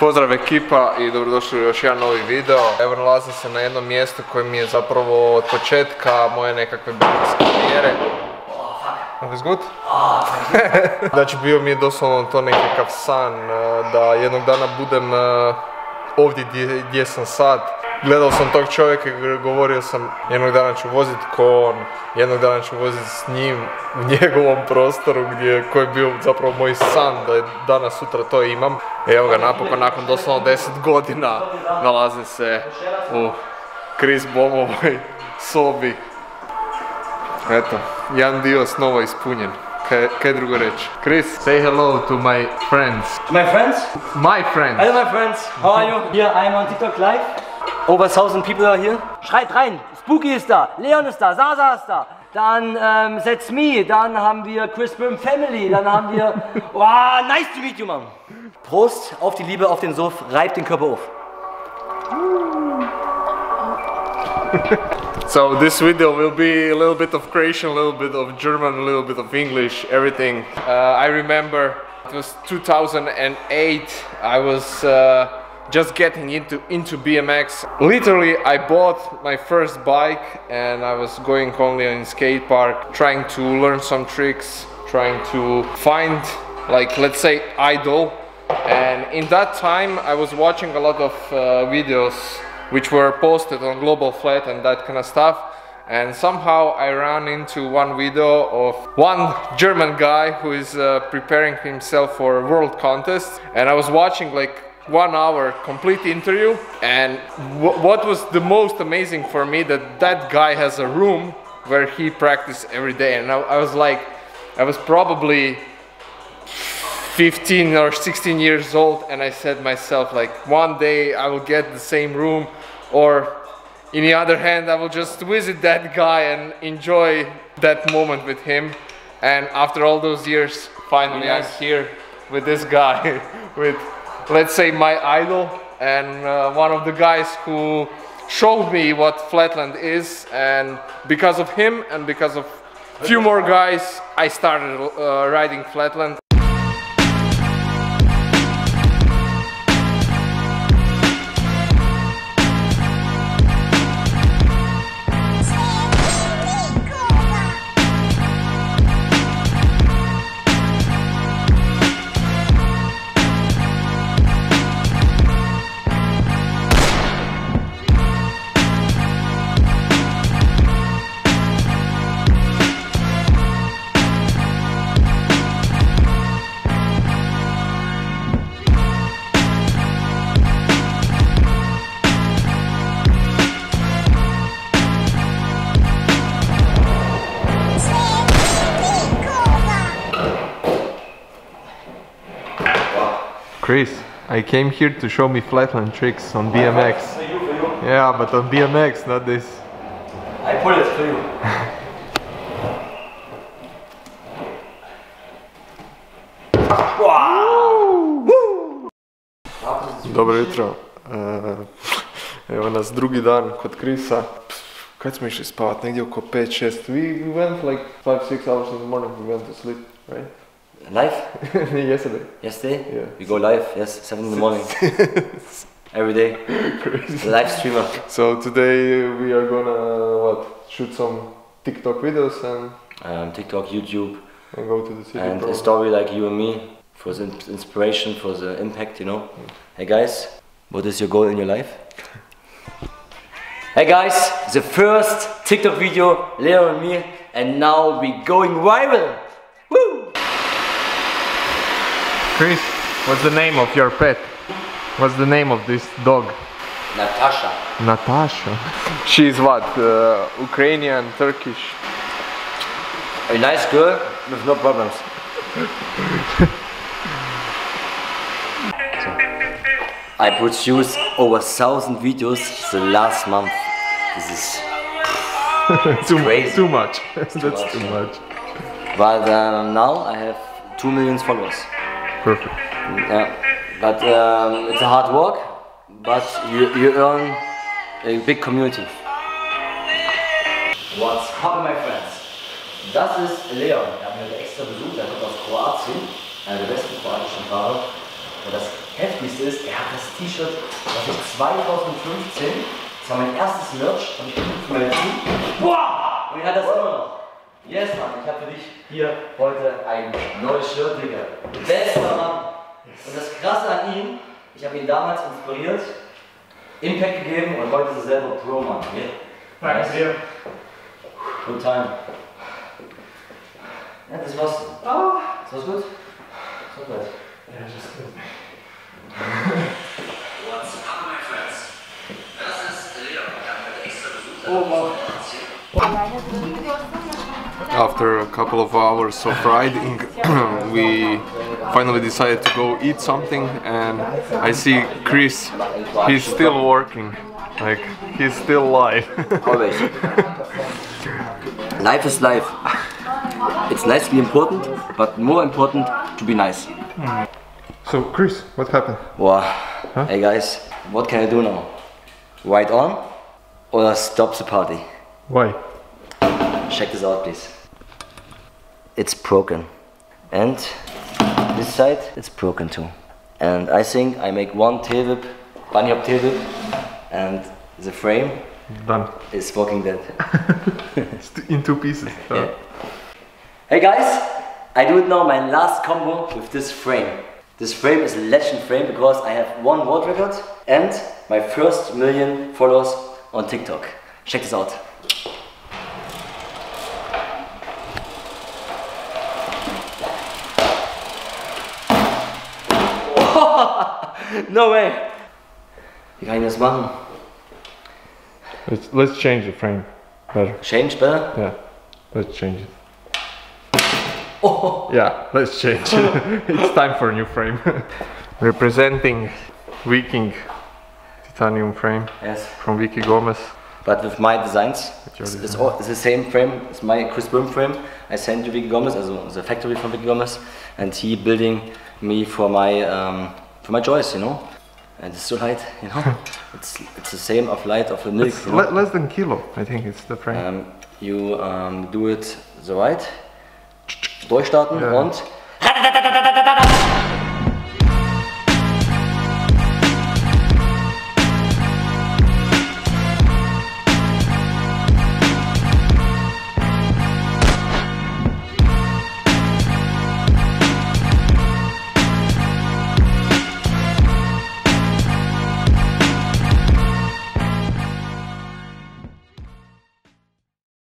Pozdrav ekipa i dobrodošli u još jedan novi video. Evo nalazim se na jednom mjestu koje mi je zapravo od početka moje nekakve bokserske karijere. Is good? znači bio mi je doslovno to nekakav san eh, da jednog dana budem eh, ovdje gdje sam sad. Gledao sam tog čovjeka i govorio sam jednog dana ću vozit ko on, jednog dana ću vozit s njim u njegovom prostoru gdje, koji je bio zapravo moj san da je danas sutra to imam. Evo ga napokon nakon doslovno 10 godina nalazim se u Chris Bomovoj sobi. Eto, jedan dio snova ispunjen. Kaj, kaj drugo reći? Chris, say hello to my friends. My friends? My friends. Hello my friends, how are you? Here I am on TikTok live. Over 1000 people are here. Schreit rein, Spooky ist da, Leon ist da, Sasa ist da. Dann ähm, That's Me, dann haben wir Chris Bohm Family, dann haben wir... Wow, nice to meet you, Mann. Prost auf die Liebe, auf den Suff, reibt den Körper auf. So this video will be a little bit of Croatian, a little bit of German, a little bit of English, everything. Uh, I remember it was 2008. I was uh, just getting into into BMX. Literally, I bought my first bike and I was going only on skate park, trying to learn some tricks, trying to find like let's say idol. And in that time, I was watching a lot of uh, videos which were posted on Global Flat and that kind of stuff. And somehow I ran into one video of one German guy who is uh, preparing himself for a world contest. And I was watching like one hour complete interview. And wh- what was the most amazing for me that that guy has a room where he practiced every day. And I, I was like, I was probably 15 or 16 years old and I said myself like one day I will get the same room or in the other hand I will just visit that guy and enjoy that moment with him and after all those years finally Yes. I'm here with this guy with let's say my idol and uh, one of the guys who showed me what flatland is and because of him and because of a few more guys I started uh, riding flatland Chris, I came here to show me flatland tricks on BMX. Yeah, but on BMX, not this. I put it for you. Dobro jutro. E, Evo nas drugi dan kod Krisa. Kad smo išli spavat? Negdje oko 5-6. We we went like 5-6 hours in the morning we went to sleep, right? Live? Yesterday. Yesterday? Yeah. We go live, yes, 7 in the morning. Every day. Crazy. Live streamer. So today we are gonna what? Shoot some TikTok videos and, Um, TikTok, YouTube, and go to the city. and a story like you and me for the inspiration, for the impact, you know. Hey guys, what is your goal in your life? hey guys, the first TikTok video, Leo and me, and now we going viral. Chris, what's the name of your pet? What's the name of this dog? Natasha. Natasha. She's what? Uh, Ukrainian, Turkish. A nice girl with no problems. I produced over thousand videos the last month. This is too, crazy. too much. That's much. too much. but um, now I have two million followers. Perfect. Yeah, but um, it's a hard work, but you, you earn a big community. What's up, my friends? Das ist Leon. Er hat mich heute extra besucht. Er kommt aus Kroatien, einer der besten kroatischen Fahrer. Und das heftigste ist, er hat das T-Shirt, was ich 2015, das war mein erstes Merch, habe ich gekriegt für mein Team. Boah! Und er hat das immer noch. Yes, Mann, ich habe für dich hier heute ein neues Shirt, Digga. Bester Mann. Und das Krasse an ihm, ich habe ihn damals inspiriert, Impact gegeben und heute ist er selber Pro, Mann. Yeah. Danke dir. Good time. Ja, das war's. Das war's gut. Das war's gut. What's up, my friends? Das ist Leo. Ich habe extra besucht. After a couple of hours of riding, we finally decided to go eat something, and I see Chris. He's still working, like he's still alive. Always. life is life. It's nice to be important, but more important to be nice. so, Chris, what happened? Wow. Hey guys, what can I do now? Ride on or stop the party? Why? Check this out, please. It's broken. And this side, it's broken too. And I think I make one tail whip, bunny hop tail whip, and the frame Done. is walking dead. It's in two pieces. Yeah. Hey guys, I do it now my last combo with this frame. This frame is a legend frame because I have one world record and my first million followers on TikTok. Check this out. no way! Wie kann das machen? Let's, let's change the frame. Better. Change better? Yeah. Let's change it. Oh. Yeah, let's change it. it's time for a new frame. Representing Viking titanium frame Yes. from Viki Gomez. but with my designs. It's, it's, all, it's the same frame. It's my Chris Bohm frame. I sent to Viki Gomez, also the factory from Viki Gomez, and he building me for my um, for my choice, you know. And it's so light, you know. it's it's the same of light of the milk. It's You, know? le- less than kilo, I think it's the frame. um, you um, do it so right. Durchstarten Ja. und